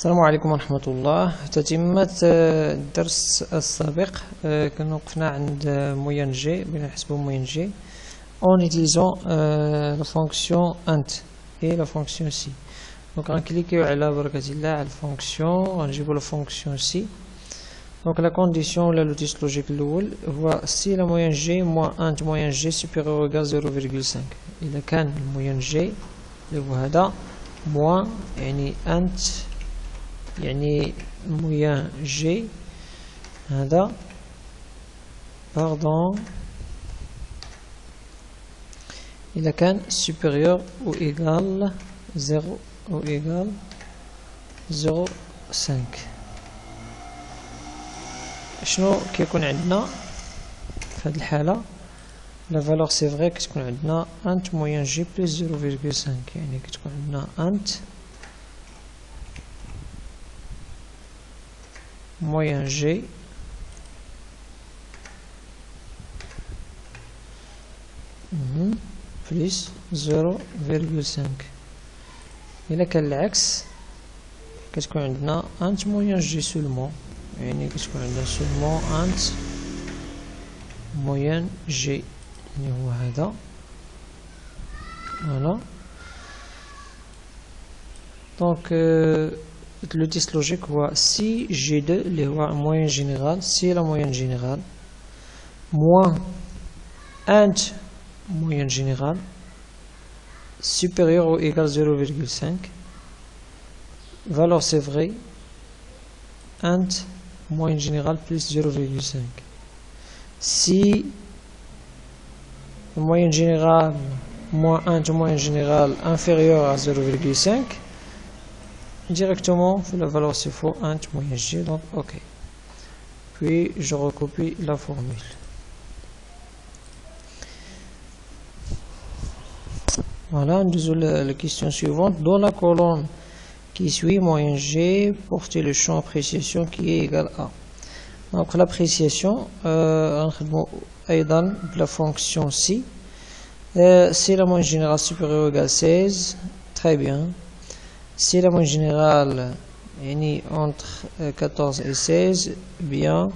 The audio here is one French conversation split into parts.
السلام عليكم ورحمة الله تتمة آه، الدرس السابق آه، كنا وقفنا عند موين جي بغينا نحسبو موين جي en utilisant euh, la fonction int et la fonction si donc غنكليكيو على بركة الله على الفونكسيون غنجيبو لا فونكسيون سي donc la condition ولا لو تيست لوجيك الأول هو si la moyenne g moins int moyenne g supérieur ou égal 0,5 إذا كان الموين جي اللي هو هذا moins يعني int يعني مويان جي هذا باردون إذا كان supérieur ou égal 0 ou égal 0,5 شنو كيكون عندنا في هذه الحالة لا فالور سي فري كتكون عندنا انت مويان جي بلس 0.5 يعني كتكون عندنا انت moyen G mhm, plus 0,5 إلا كان العكس كتكون عندنا انت موين جي سولمون يعني كتكون عندنا سولمون انت موين جي اللي هو هذا فوالا دونك le test logique voit si G2 les moyenne générale, si la moyenne générale, moins 1 moyenne générale, supérieur ou égal 0,5, valeur c'est vrai, 1 moyenne générale plus 0,5. Si moyenne générale moins 1 moyenne générale inférieure à 0,5, directement la valeur c'est faux int moyen g donc ok. Puis je recopie la formule. Voilà nous la, la question suivante. Dans la colonne qui suit moyen g portez le champ appréciation qui est égal à donc l'appréciation euh, la fonction si euh, c'est la moyenne générale supérieure ou égale 16 très bien si la moyenne générale est entre 14 et 16, bien.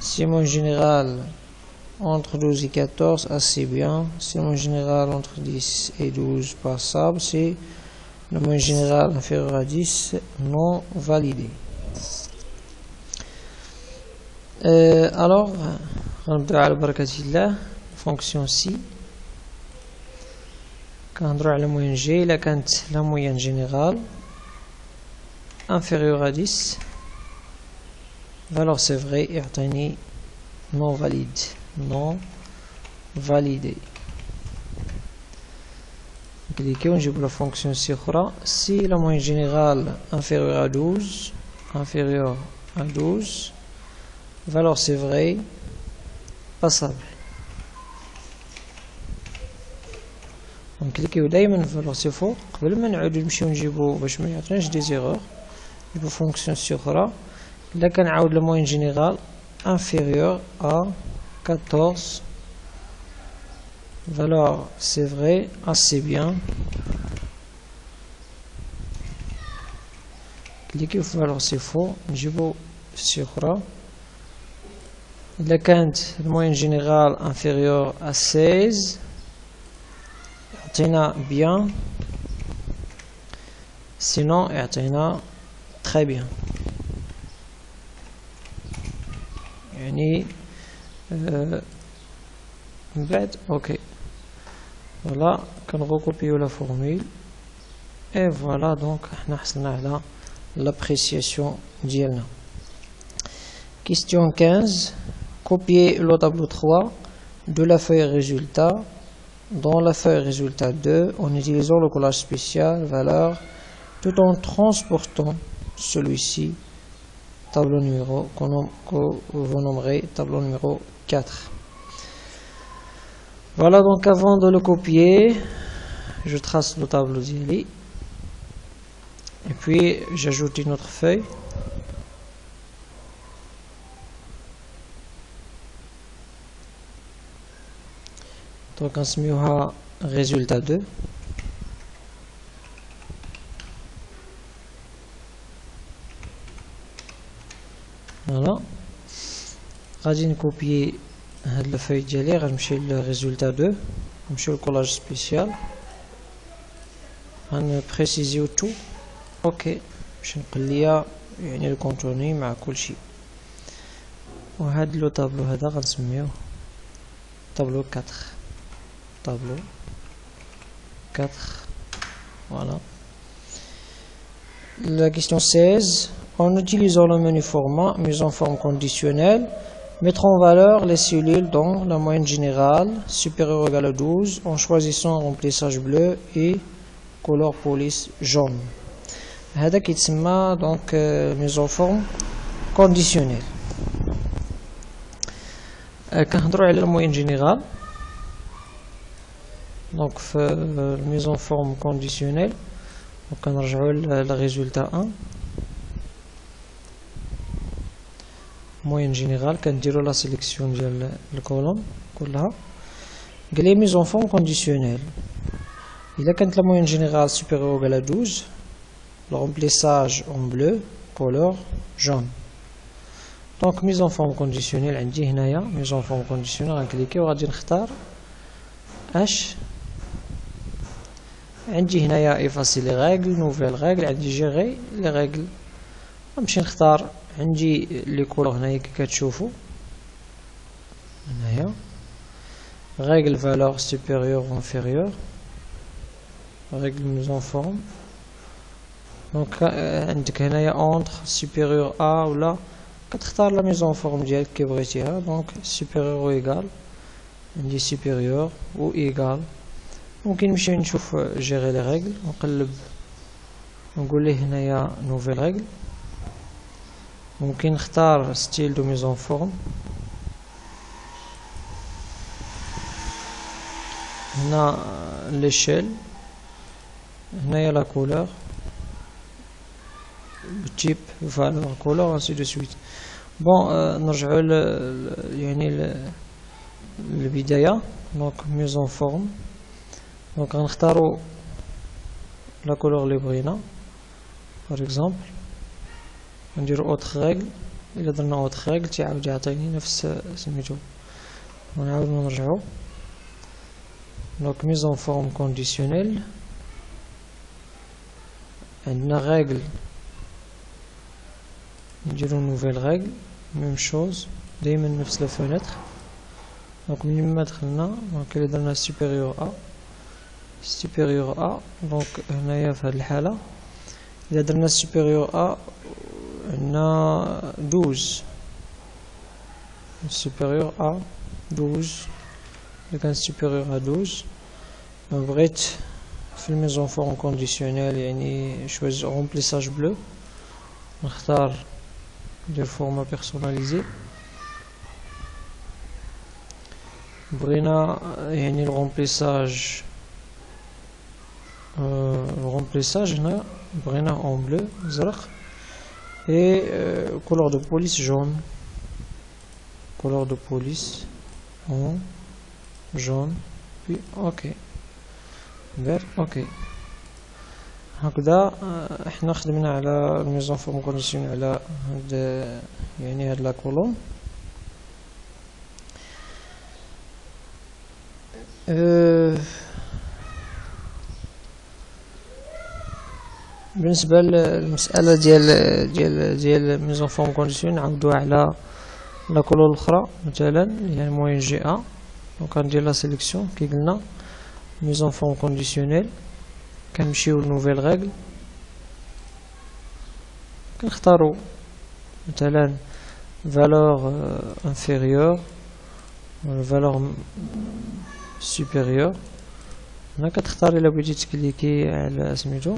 Si la moyenne générale entre 12 et 14, assez bien. Si la moyenne générale entre 10 et 12, passable. Si la moyenne générale inférieure à 10, non validé. Euh, alors, on va fonction si. Quand on la moyenne g, la la moyenne générale inférieur à 10 alors c'est vrai et non valide non validé cliquez on joue la fonction sikhra si la moyenne générale inférieure à 12 inférieure à 12 valeur c'est vrai passable cliquez دائما valeur c'est faux قبل ما نعاودو نمشيو نجيبو باش ما يعطيناش دي زيرور une fonction sur là là le moyenne générale inférieur à 14 valeur c'est vrai assez bien. Valeur c'est faux. Vais sur là la moyenne générale inférieur à 16 bien. Sinon très bien يعني euh, ok voilà كنغوكوبيو la formule et voilà donc حنا حصلنا على l'appréciation ديالنا question 15 copier le tableau 3 de la feuille résultat dans la feuille résultat 2 en utilisant le collage spécial valeur tout en transportant celui-ci, tableau numéro que vous nommerez tableau numéro 4. Voilà donc avant de le copier, je trace le tableau d'Ili et puis j'ajoute une autre feuille. Donc on se résultat 2. فوالا غادي نكوبيي هاد الفاي ديالي غنمشي للريزولتا دو نمشيو لكولاج سبيسيال غنبريسيزيو تو اوكي باش نقليا يعني الكونتوني مع كلشي وهاد لو طابلو هذا غنسميوه طابلو 4 طابلو 4 voilà la question 16 en utilisant le menu format mise en forme conditionnelle mettre en valeur les cellules dans la moyenne générale supérieure ou égale à 12 en choisissant un remplissage bleu et couleur police jaune هذا كيتسمى donc mise en forme conditionnelle كنهضروا على الموين جينيرال دونك في الميزون فورم كونديسيونيل وكنرجعوا للريزولتا 1 موين جينيرال كنديروا لا سيليكسيون ديال الكولوم كلها قال لي ميزون فورم كونديسيونيل الا كانت لا موين جينيرال سوبيريور على 12 le remplissage en bleu couleur jaune دونك ميزون فورم كونديسيونيل عندي هنايا ميزون فورم كونديسيونيل غنكليكي وغادي نختار اش عندي هنايا ايفاسي لي ريغل نوفيل ريغل عندي جيغي لي ريغل غنمشي نختار عندي لي كولور هنايا كي كتشوفوا هنايا ريغل فالور سوبيريور انفيريور ريغل ميزون فورم دونك عندك هنايا اونتر سوبيريور ا ولا كتختار لا ميزون فورم ديالك كي بغيتيها دونك سوبيريور و ايغال عندي سوبيريور و ايغال ممكن نمشي نشوف جيري لي ريغل نقلب نقول ليه هنايا نوفيل ريغل ممكن نختار ستيل دو ميزون فورم هنا ليشيل هنايا لا كولور type valeur couleur ainsi de suite bon نرجعوا يعني البداية donc mise en forme donc غنختاروا la couleur اللي بغينا par exemple نديرو autre règle إلا درنا autre règle تيعاود يعطيني نفس سميتو ونعاودو نرجعو donc mise en forme conditionnelle عندنا règle نديرو نوفيل ريغل ميم شوز دايما نفس لا فونتر دونك من ما دخلنا دونك الا درنا سوبيريور ا سوبيريور ا دونك هنايا في هاد الحالة الا درنا سوبيريور ا عندنا دوز سوبيريور ا دوز الا كان سوبيريور ا دوز بغيت في الميزون فورم كونديسيونيل يعني شوز رومبليساج بلو نختار de format personnalisé بغينا يعني الرومبليساج الرومبليساج هنا بغينا اون بلو زرق et euh, couleur de police jaune couleur de police en jaune puis ok vert ok هكذا احنا خدمنا على الميزون فورم كونديسيون على هاد يعني هاد لا كولوم بالنسبه للمساله ديال ديال ديال ميزون فورم كونديسيون نعاودوها على لا كولور الاخرى مثلا يعني موين جي ا دونك غندير لا سيليكسيون كي قلنا ميزون فورم كونديسيونيل كنمشيو لنوفيل ريغل كنختارو مثلا فالور انفيريور ولا فالور سوبيريور هنا كتختار الا بغيتي تكليكي على سميتو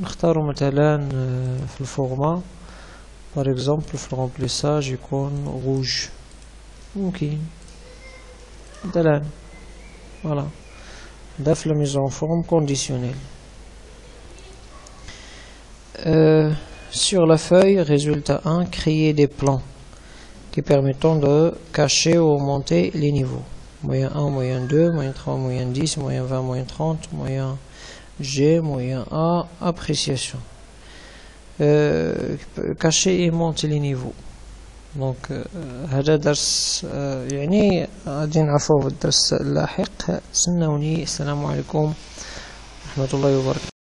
نختارو مثلا في الفورما par exemple في الرomplissage يكون rouge ممكن مثلا voilà ده في la mise en forme conditionnelle euh, sur la feuille résultat 1 créer des plans qui permettant de cacher ou augmenter les niveaux moyen 1 moyen 2 moyen 3 moyen 10 moyen 20 moyen 30 moyen G moyen A appréciation. Euh, cacher et monter les niveaux. دونك هذا درس يعني غادي نعرفوه في الدرس اللاحق. تسنوني السلام عليكم ورحمة الله وبركاته.